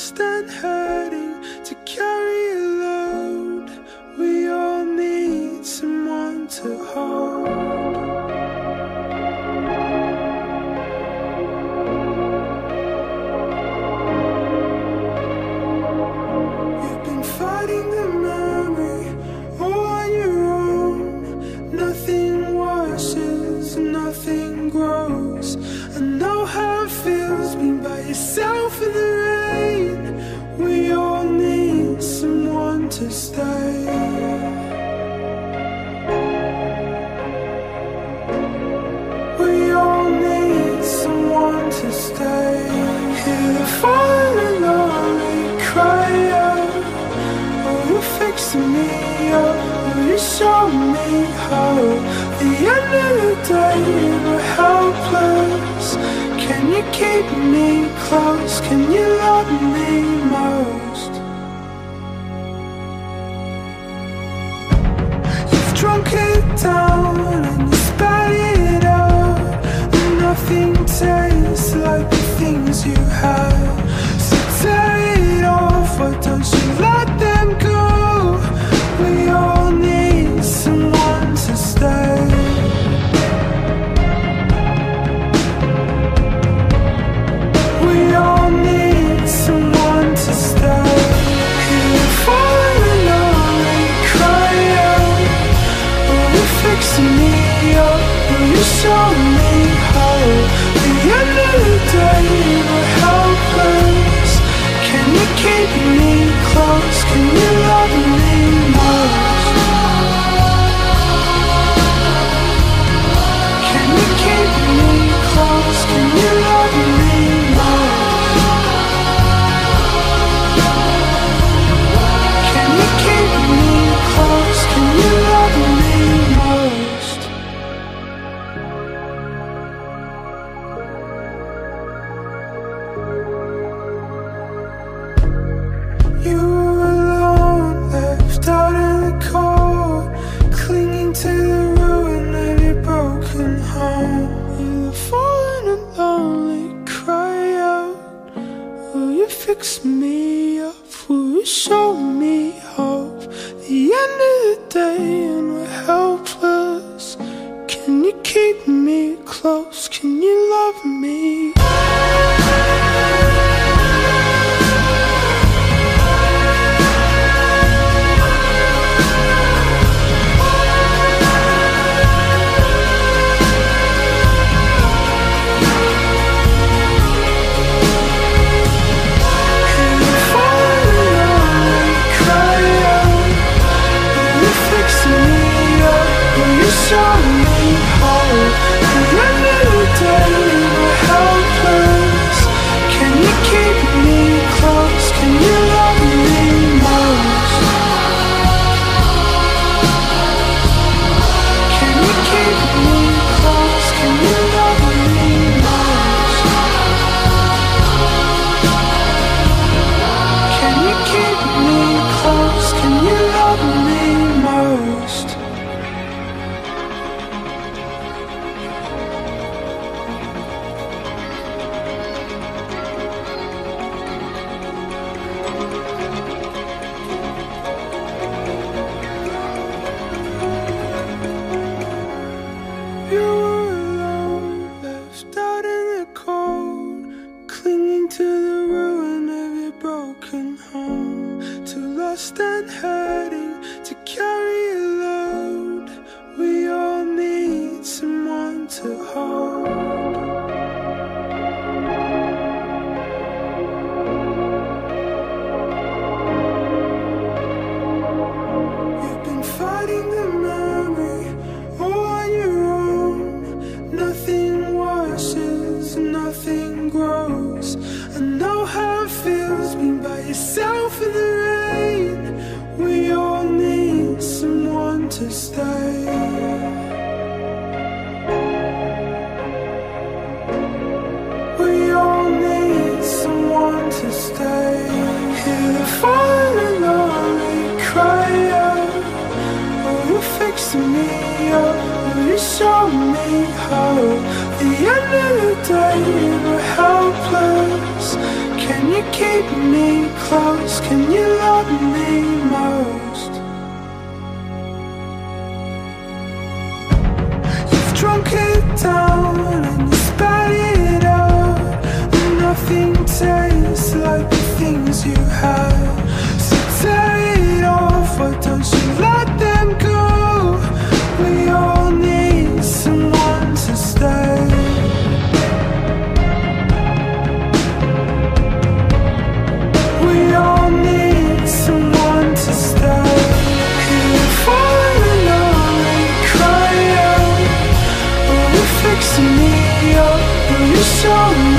lost and hurting. day we're helpless Can you keep me close? Can you love me? 终 Will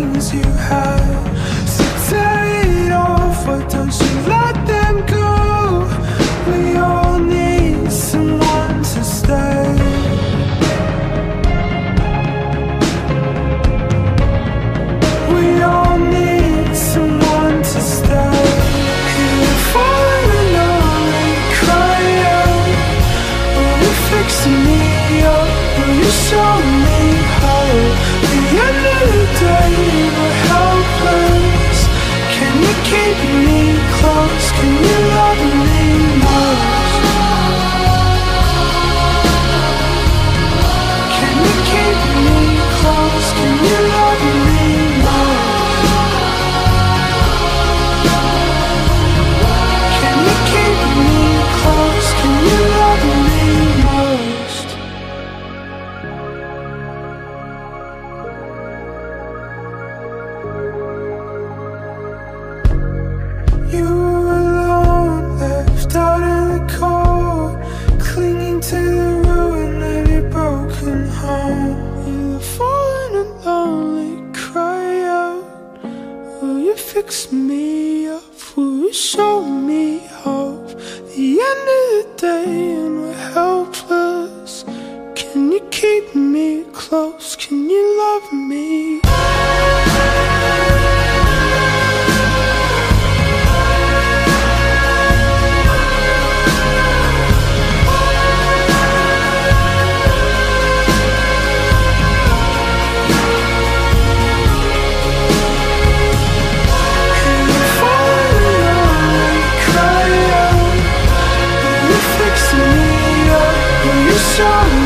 things you had. show.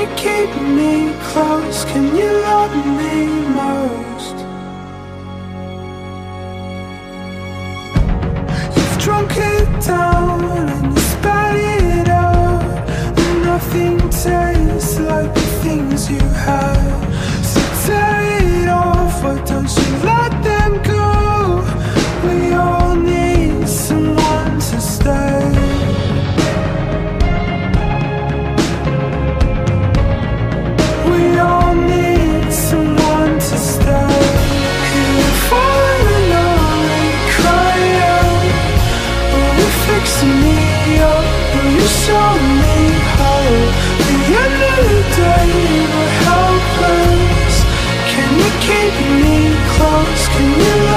you keep me close? Can you love me most? You've drunk it down and you spat it out And nothing tastes like the things you had So tear it off, you.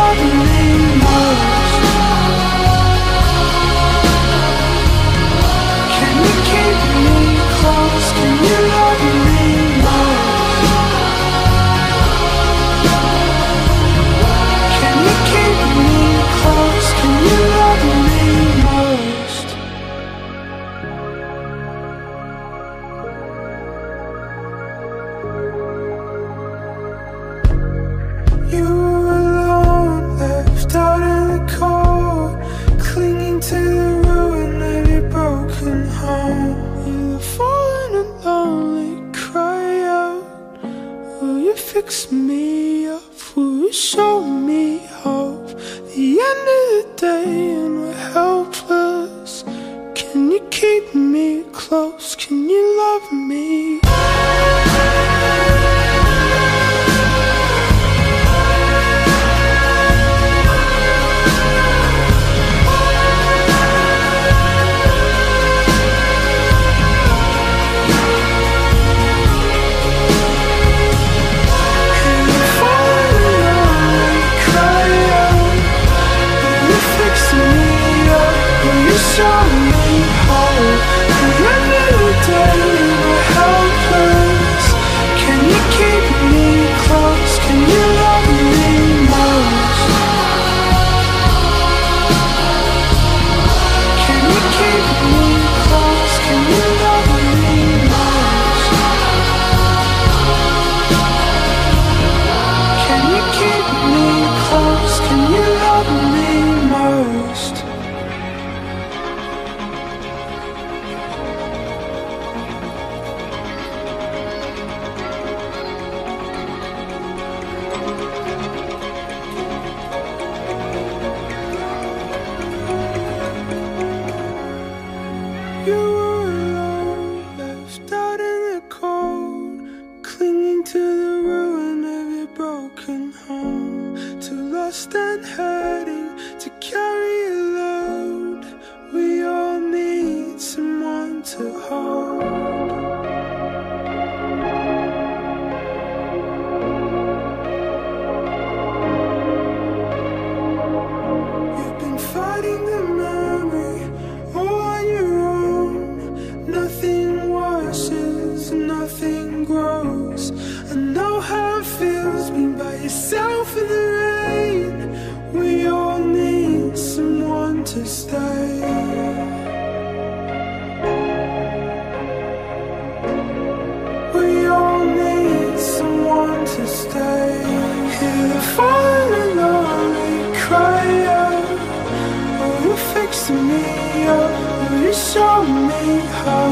To me oh, Will you show me how?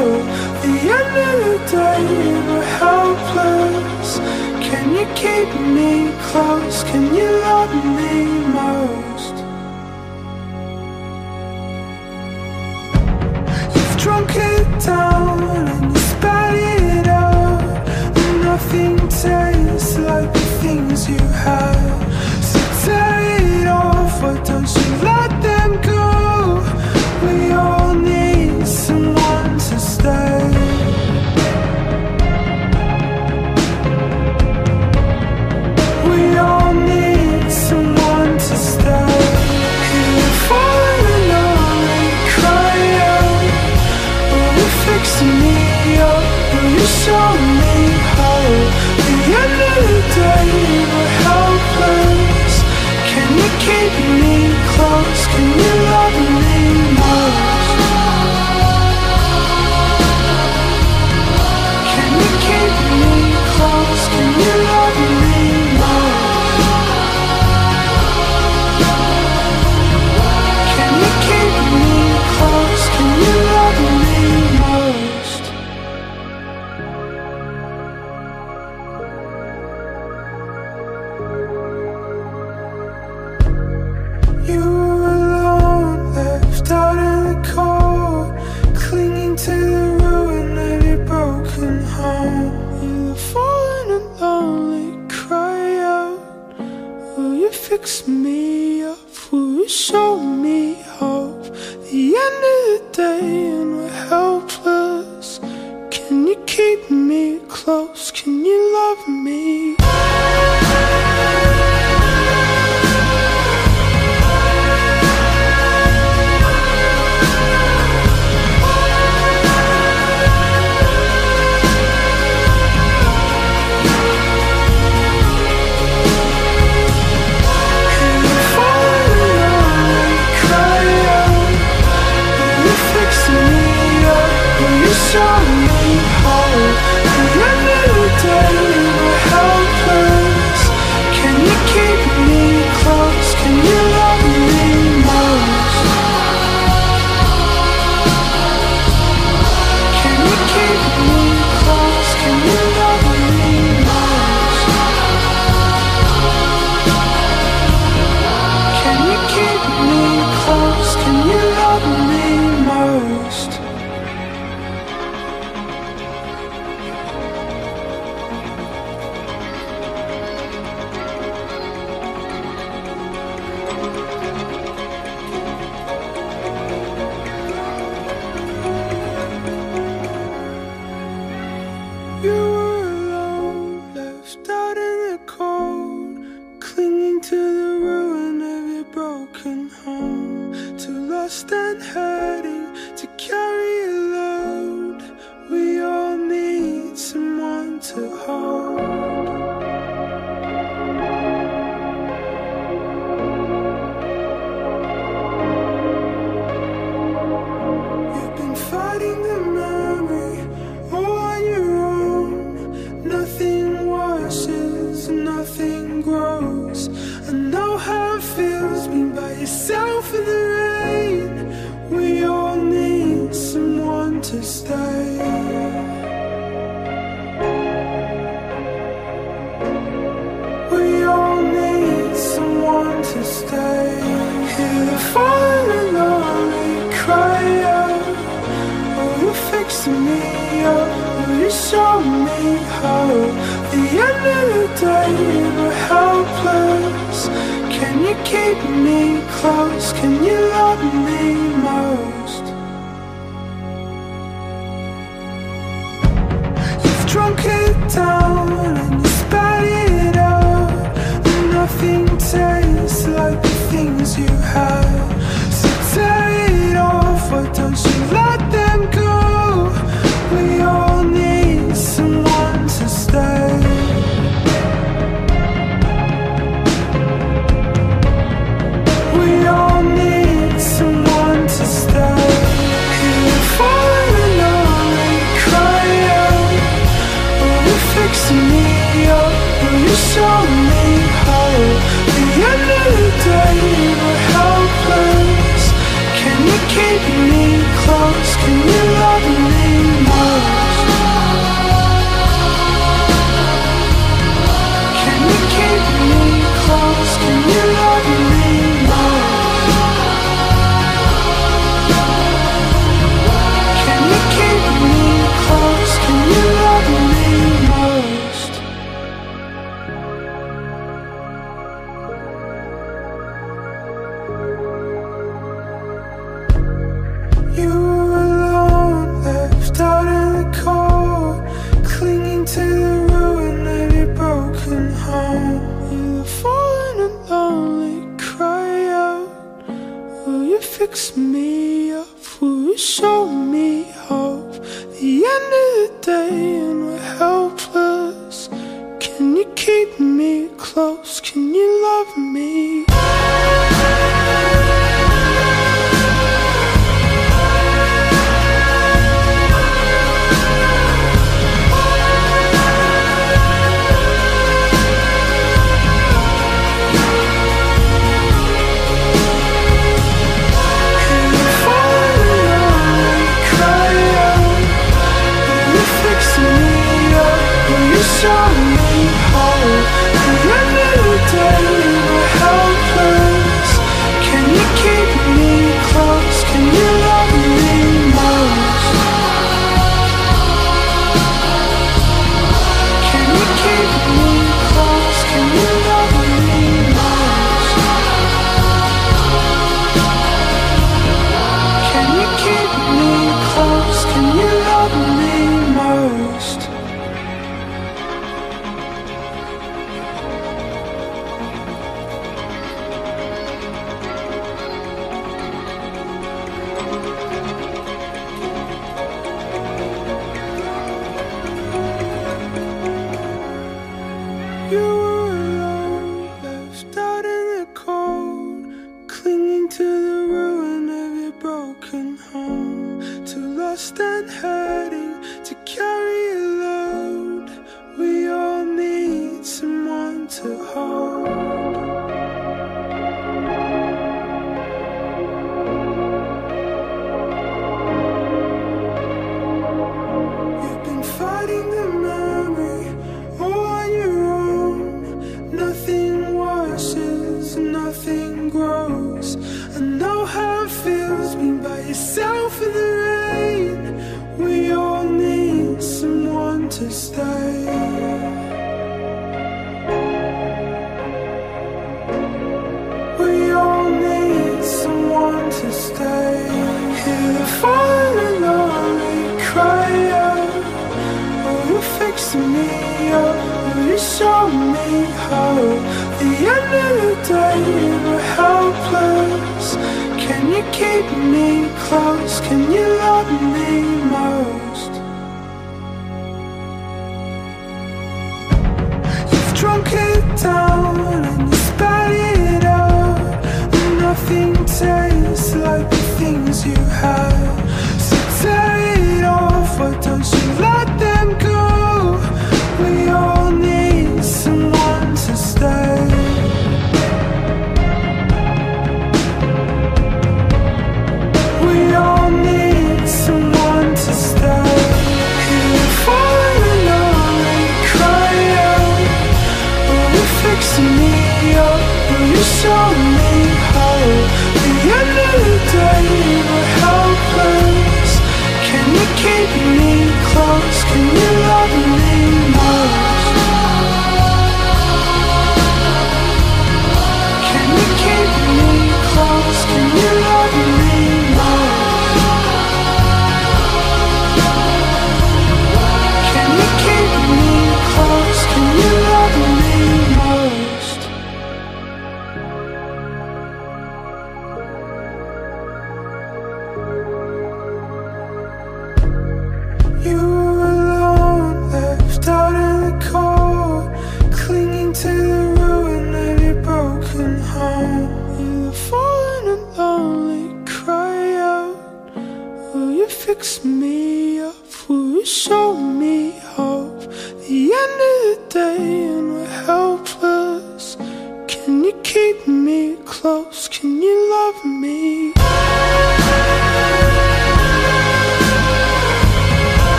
The end of the day, we're helpless. Can you keep me close? Can you love me most? You've drunk it down and you spat it out. Nothing tastes like the things you have. keep me close? Can you love me? Feels me by yourself in the rain. We all need someone to stay. We all need someone to stay. Hear the falling lonely cry out. Will you fix me up? Will you show me how? The end of the day. me close? Can you love me most? You've drunk it down and you spat it out And nothing tastes like the things you had So tear it off, why don't you let looks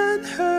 lost and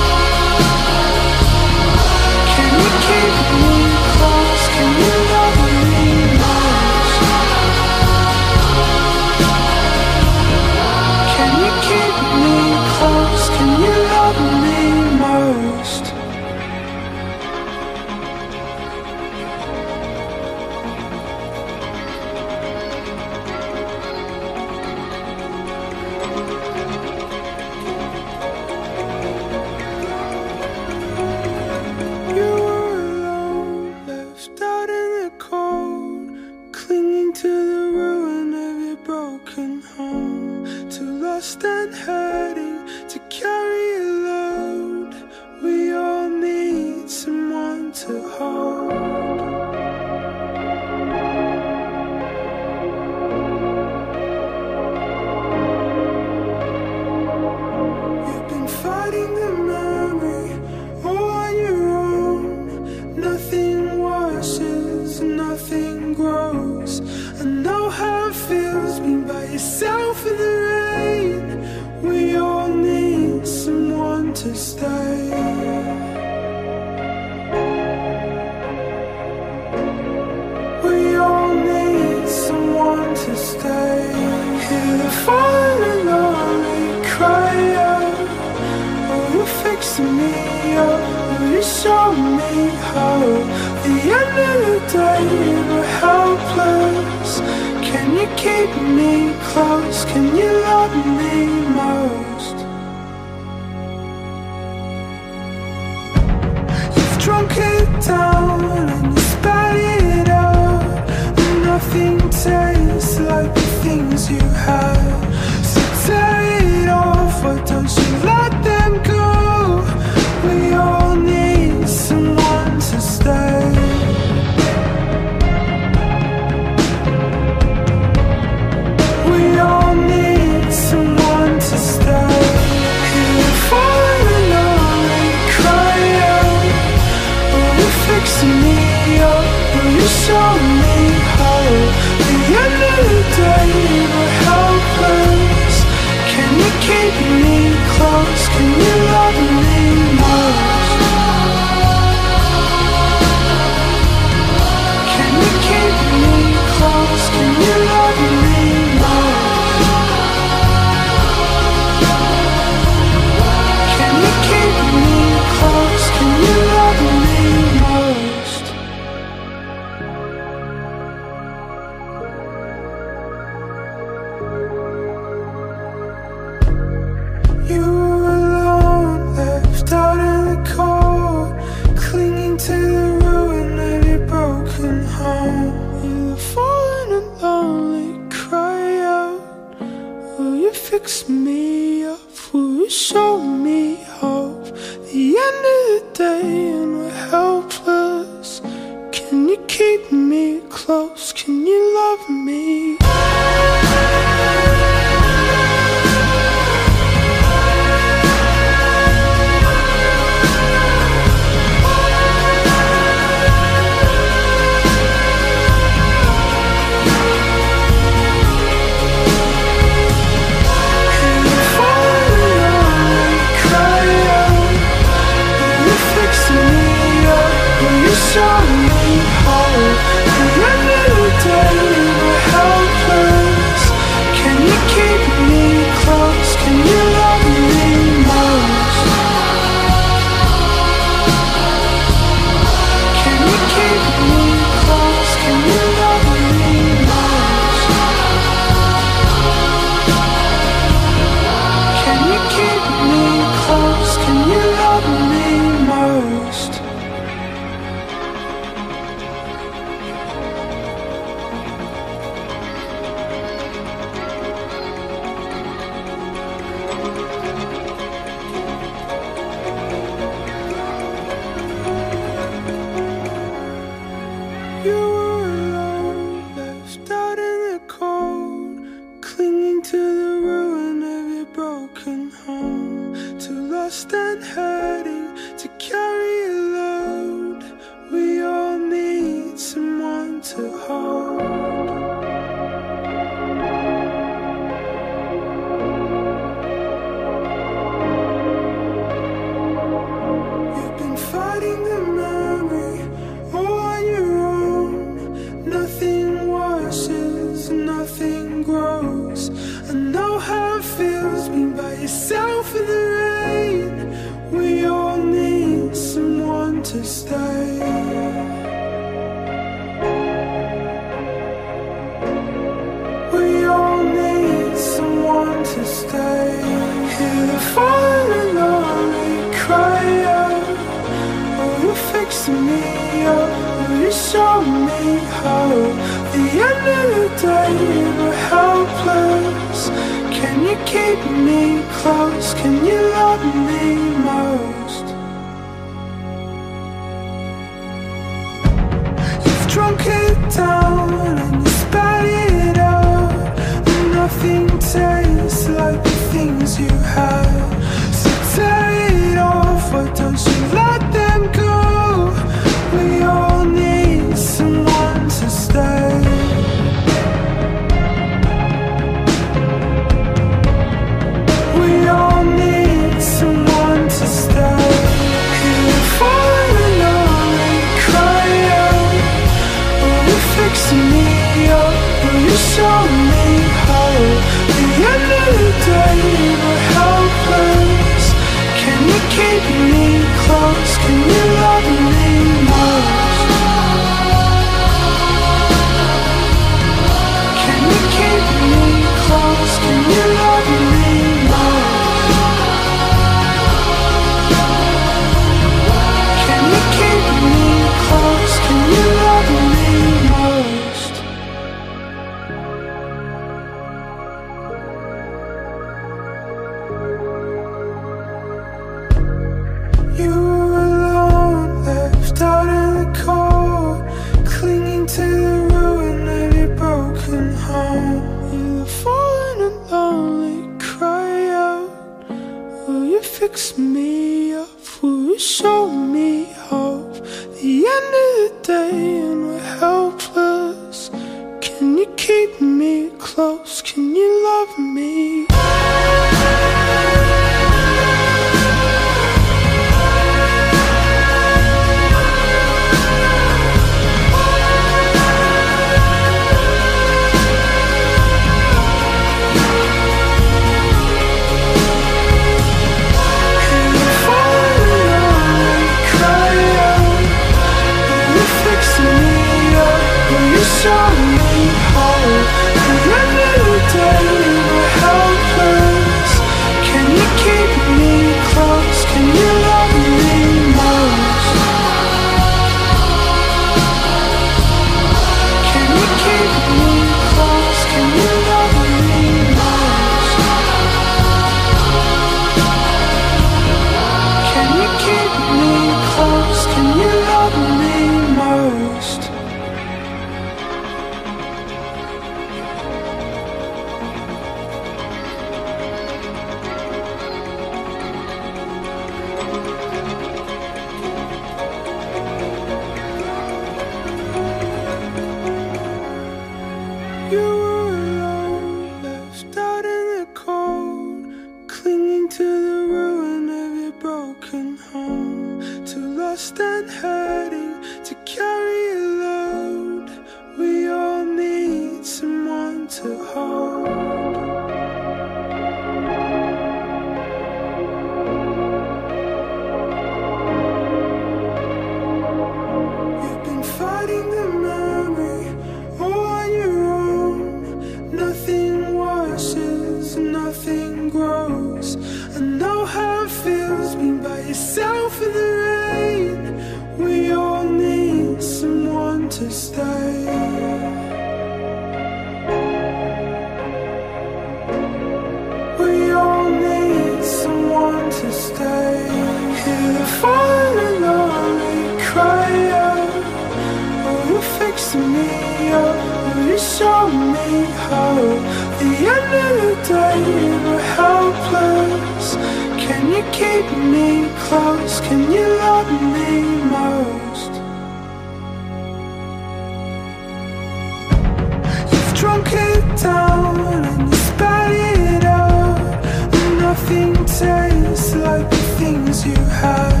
things you had.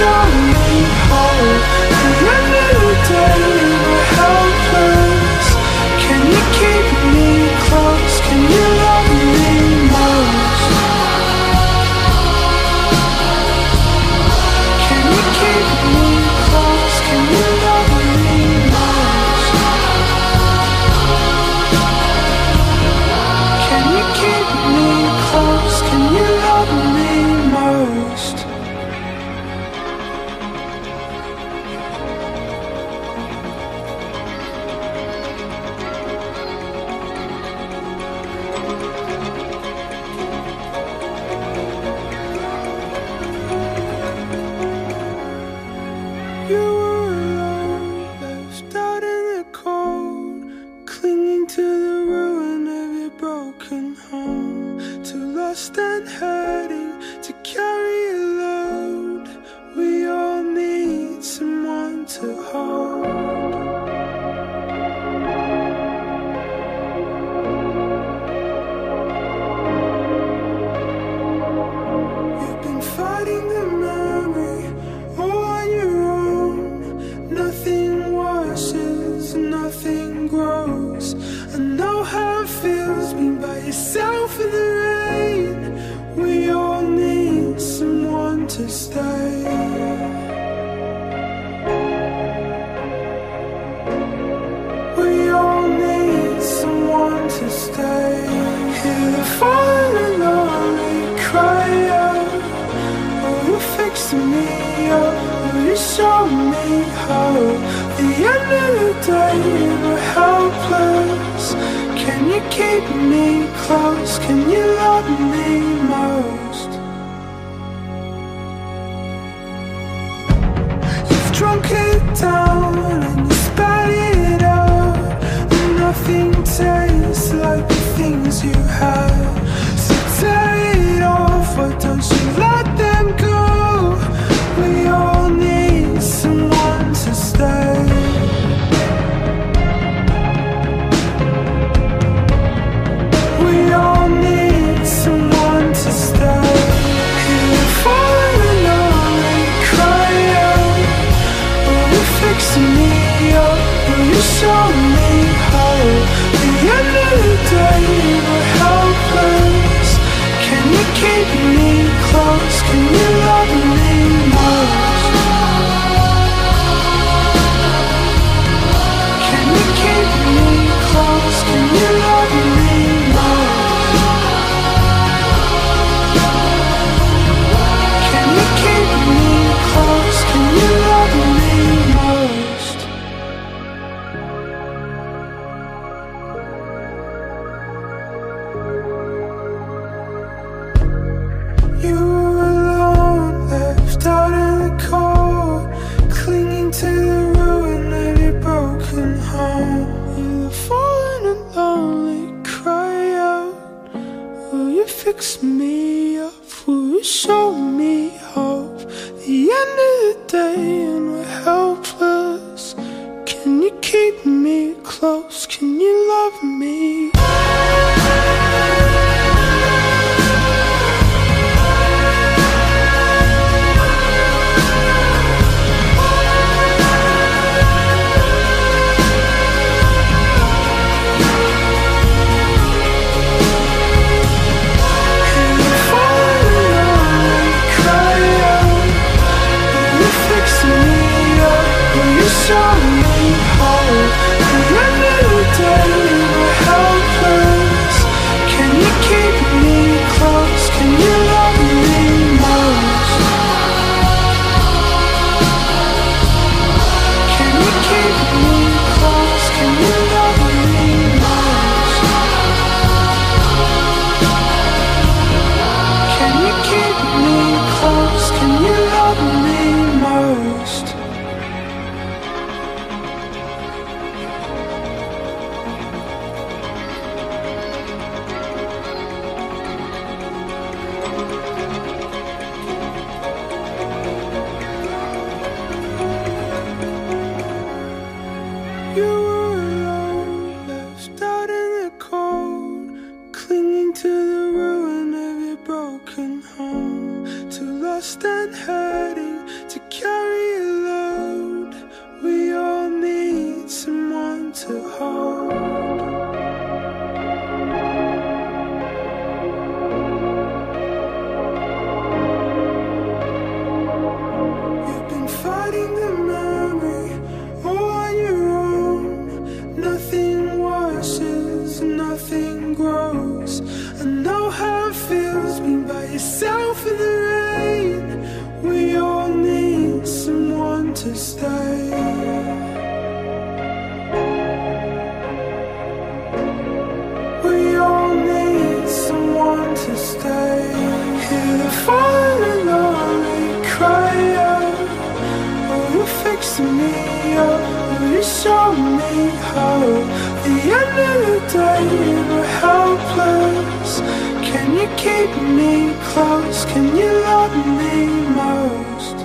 show keep me close? Can you love me most? You've drunk it down and you spat it out nothing tastes like the things you have show. To stay. Hear the falling lonely cry out. Will you fix me up? Will you show me how? The end of the day, we're helpless. Can you keep me close? Can you love me most?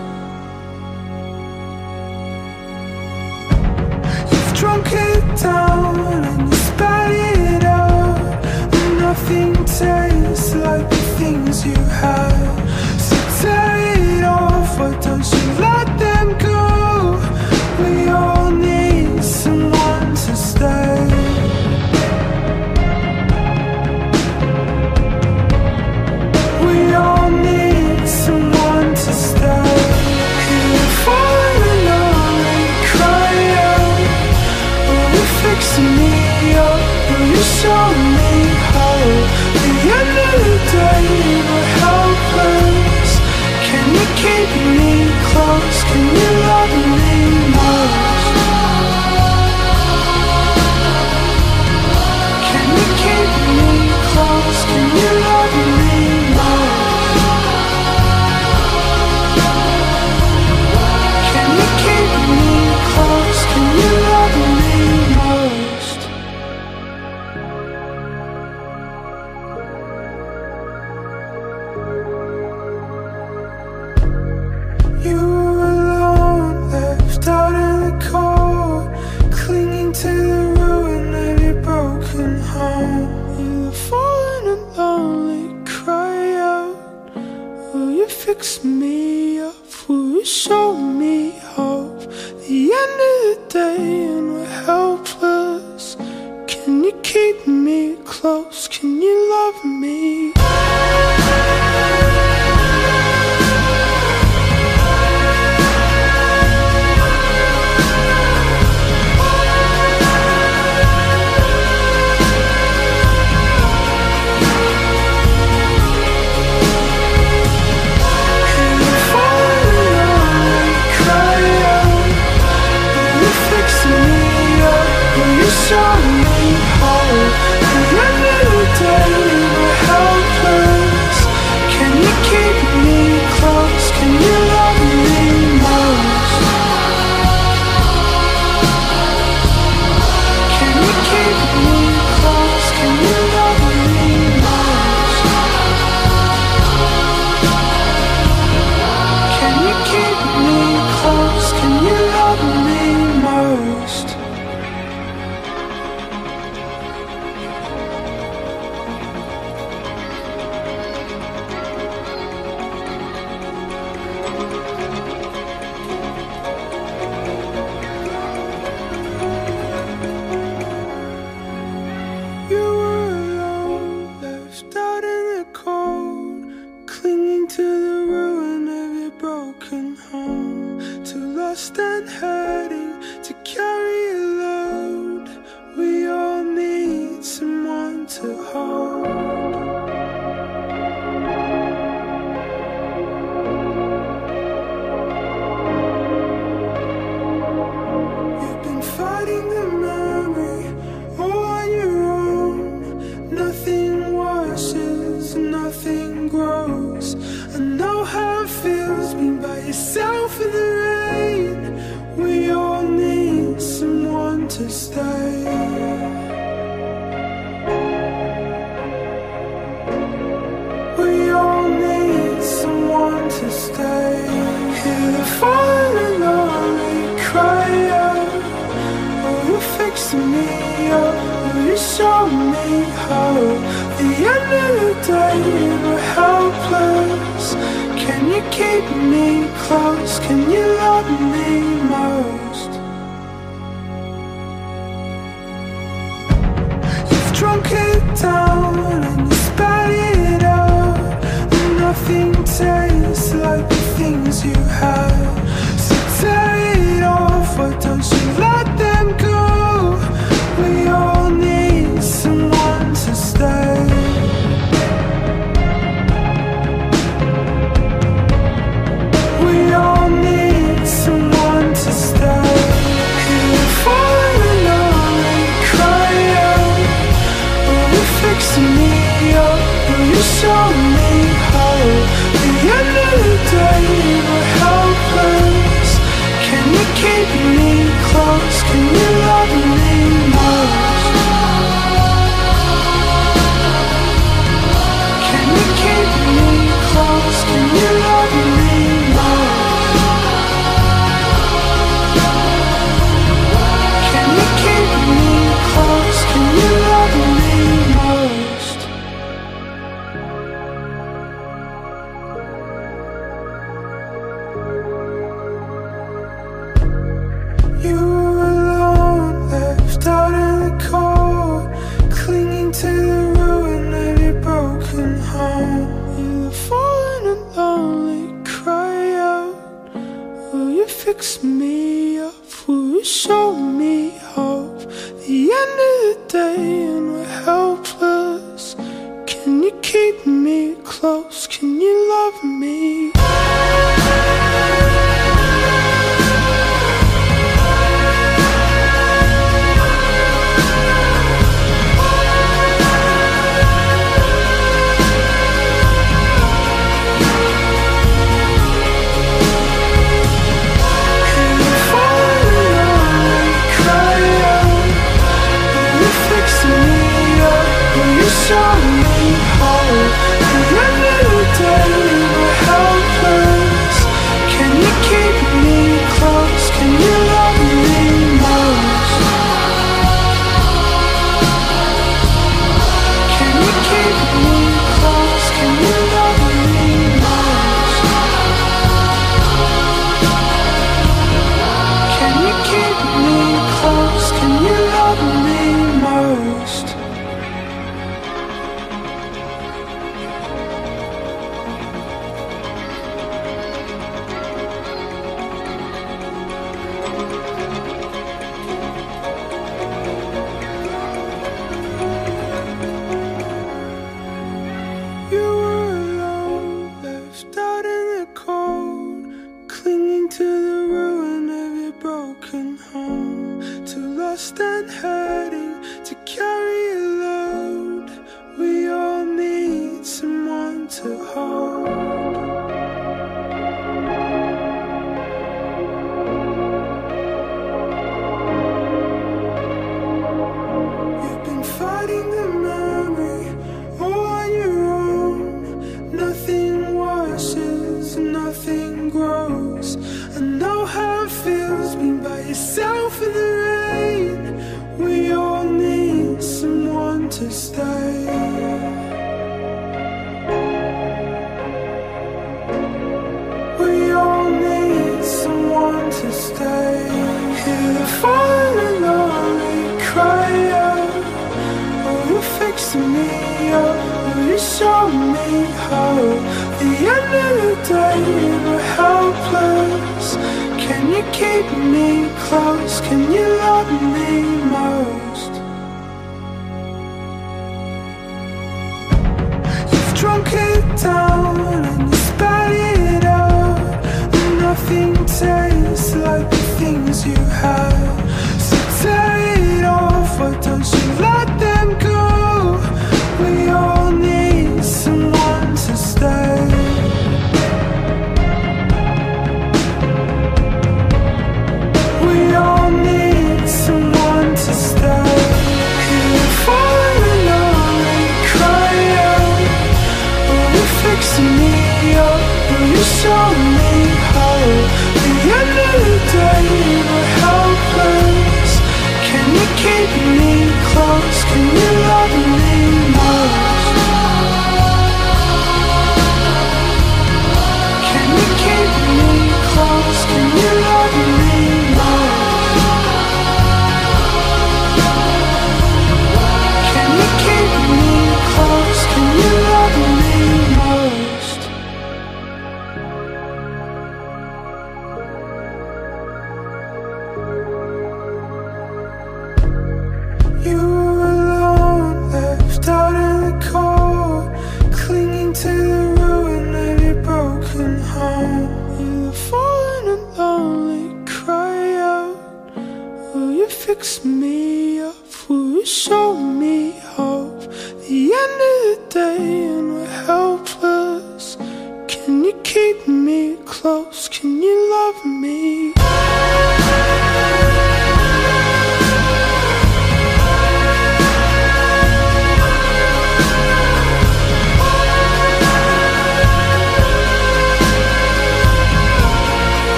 You've drunk it down and you spat it out. Nothing tastes like the things you had. So it off, why don't you let them go? We all need someone to stay. We all need someone to stay. Cry out. You me up? You show me of the day, and we're helpless. Can you keep me close? Grows. I know how it feels being by yourself in the rain. We all need someone to stay. We all need someone to stay. Hear the falling lonely cry out. Will you fix me up? Will you show me how? The end of the day, you keep me close? Can you love me most? You've drunk it down and you spat it out. And nothing tastes like the things you had. show me how The end of the day we're helpless Can you keep me close? Can you fix me